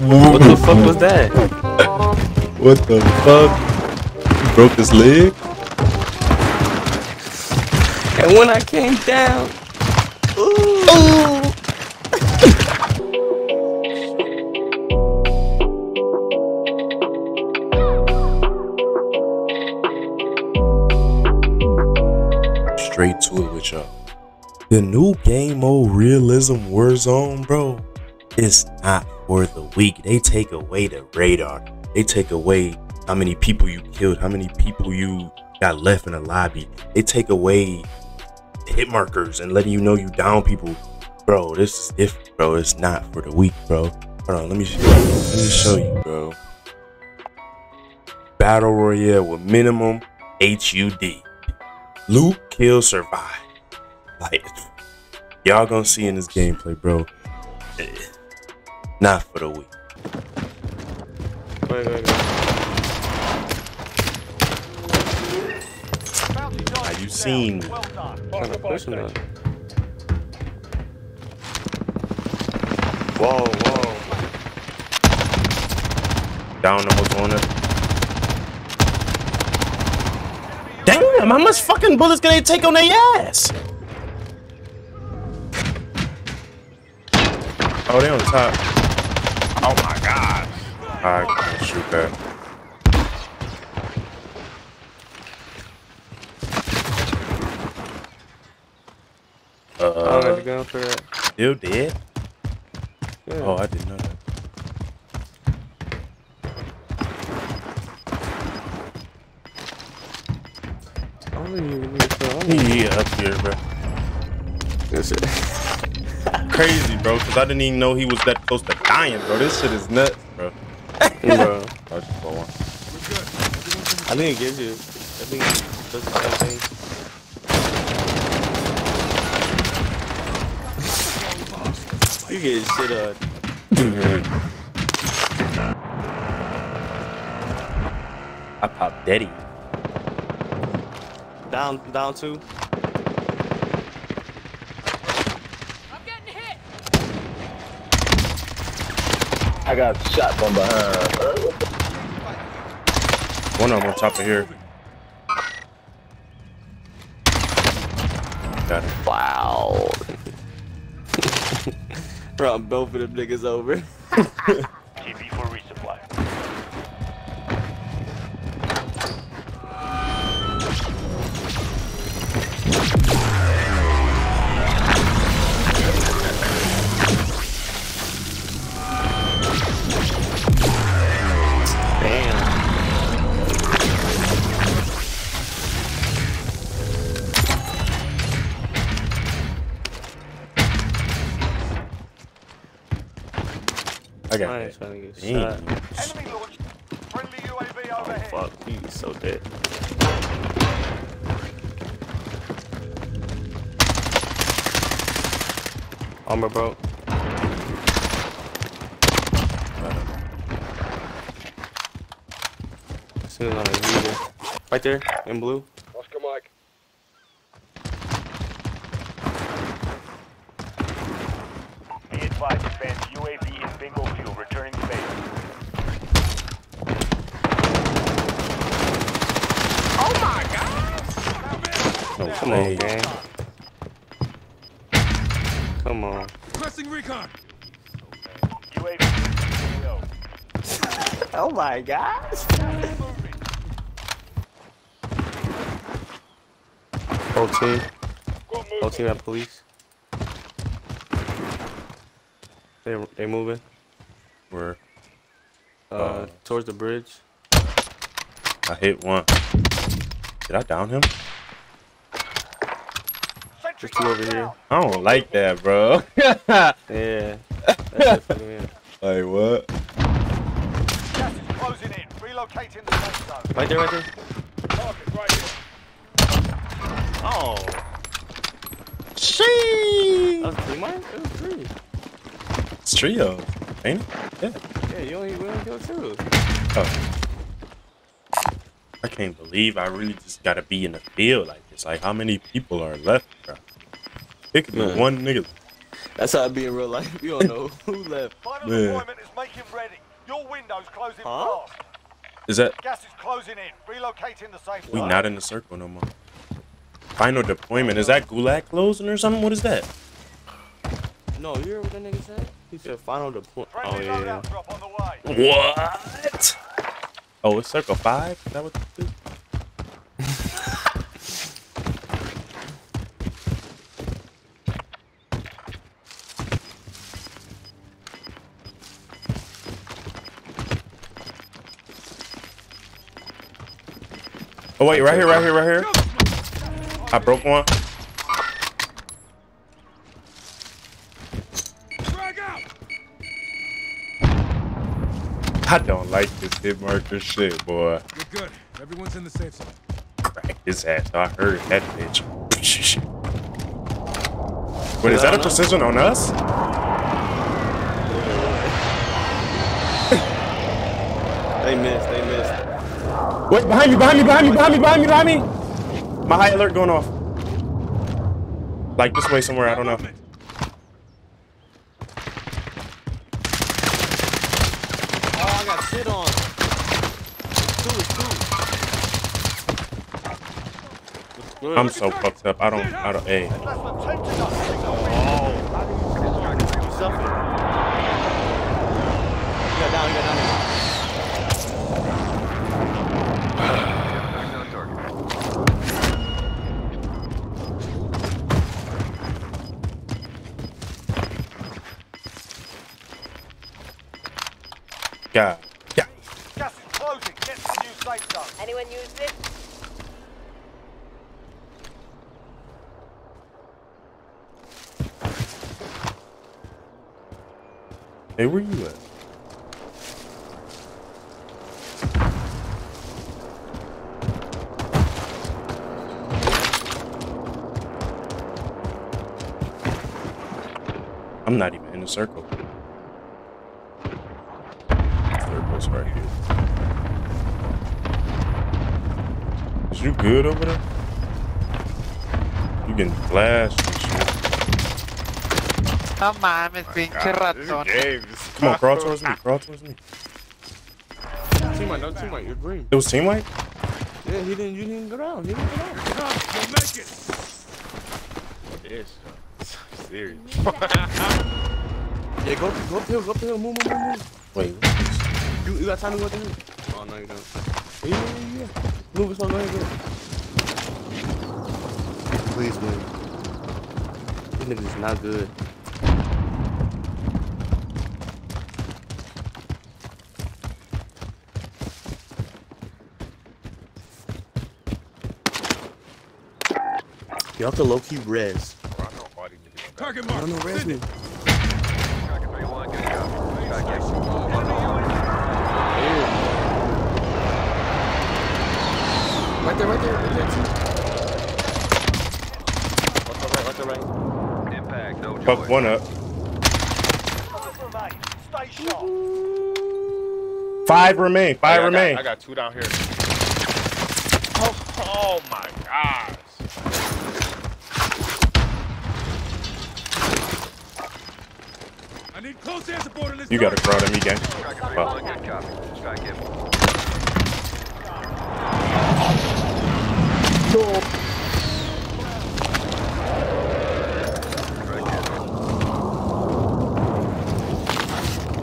What the fuck was that? What the fuck? He broke his leg? And when I came down, ooh. Straight to it with y'all. The new game mode realism Warzone, bro, is not for the weak. They take away the radar. They take away how many people you killed, how many people you got left in the lobby. They take away hit markers and letting you know you down people. Bro, this is different, bro. It's not for the weak, bro. Hold on, let me show. Let me show you, bro. Battle Royale with minimum HUD. Loot, kill, survive. Like, y'all gonna see in this gameplay, bro. Not for the weak. Wait, wait, wait. Have you seen? Trying to push him up. Whoa, whoa. Down almost on it. Damn, how much fucking bullets can they take on their ass? Oh, they on the top. Oh my god. I can't shoot that. I don't have Uh, to go for that. still dead? Yeah. Oh, I didn't know that. I don't even need to. I Yeah, up here, bro. That's it. Crazy, bro, because I didn't even know he was that close to dying, bro. This shit is nuts, bro. Bro, I just one. I think it gives you. I think it does the same thing. You get shit on. I popped Daddy. Down, down two. I'm getting hit. I got shot from behind. One of them on top of here. Got him. Wow. Run both of them niggas over. Trying to get Damn. shot. Enemy launched. Friendly UAV Oh overhead. fuck, he's so dead. Armor broke. As soon as I'm in leader. Right there, in blue. Come on, gang. Come on. UAV in AO. Oh my gosh. Whole team. Whole team at police. They they moving. Where Uh, Uh, towards the bridge. I hit one. Did I down him? Over here. I don't like that, bro. Yeah. That's definitely me. like what? Gas is closing in. Relocating the safe zone. Right there, right there. Target right here. Oh. She. That was three, Mike? It was three. It's trio, ain't it? Yeah. Yeah, you only, only killed two. Oh. I can't believe I really just gotta be in the field like this. Like, how many people are left, bro? It could be Man. one nigga. That's how it be in real life. You don't know who left. Final Man. deployment is making ready. Your window's closing Huh? fast. Is that Gas is closing in. Relocating the safe we zone. not in the circle no more? Final deployment. Is that gulag closing or something? What is that? No, you hear what that nigga said? He said final deployment. Oh Friendly yeah. loadout drop on the way. What? Oh, it's circle five. Is that what this is? Oh wait, right here, right here, right here. I broke one. I don't like this hit marker shit, boy. You're good. Everyone's in the safe zone. Crack his ass. I heard that bitch. Wait, is that a precision on us? They missed. They missed. Wait, behind me, behind me, behind me, behind me, behind me, behind me. My high alert going off. Like this way somewhere, I don't know. Oh, I got shit on. Two, two. I'm so fucked up. I don't, I don't, hey. Less than 10 to go. Oh. You suffered. You got down. You got down. God. Yeah. Gas is closing. Get to the new safe zone. Anyone use it? Hey, where you at? I'm not even in a circle. Circle's right here. Is you good over there? You getting flashed and shit. No mames, pinche ratón. Come on, crawl towards me. Crawl towards me. Teammate, no teammate. You're green. It was team white? Yeah, he didn't. You didn't go down. He didn't go down. You'll make it. This. Serious. yeah, go, go up the hill. Go up the hill. Move, move, move, move. Wait, what is this? You, you got time to go up the hill? Oh no, you don't. Yeah, yeah, yeah. yeah. Move it slow. Go ahead, go ahead. Please move. This nigga is not good. Y'all can low key res. Target I mark. don't know res me. Right there, right there, right there. Left or right, left or right. Impact. No Fuck one up. remain. Stay sharp. Five remain. Five I got- I got two down here. Oh, oh my gosh. I need close air support on this. You got to crowd him again. Fuck. Good copy. Strike him.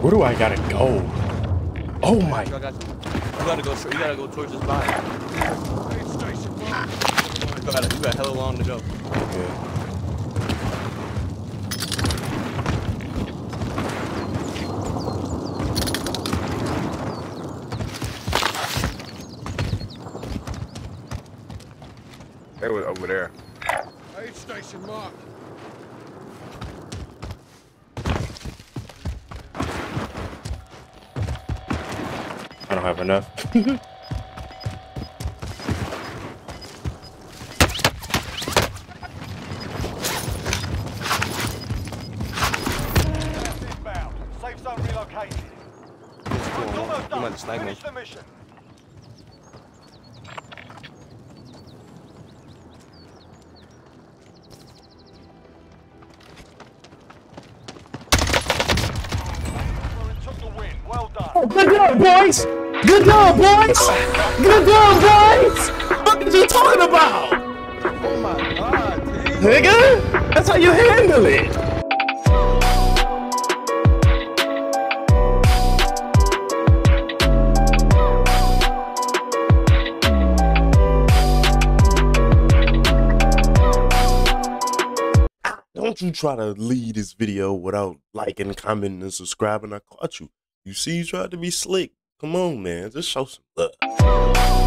Where do I gotta go? Oh my. I got you. You gotta go. You gotta go towards this body. Aid station. You got. You got hella long to go. Yeah. They was over there. Aid station mark. I don't have enough. Gas inbound. Safe Good job, boys! Good job, boys! Good job, boys! What are you talking about? Oh my god, dude. Nigga, that's how you handle it. Don't you try to leave this video without liking, commenting, and subscribing. I caught you. You see, you tried to be slick. Come on, man. Just show some love.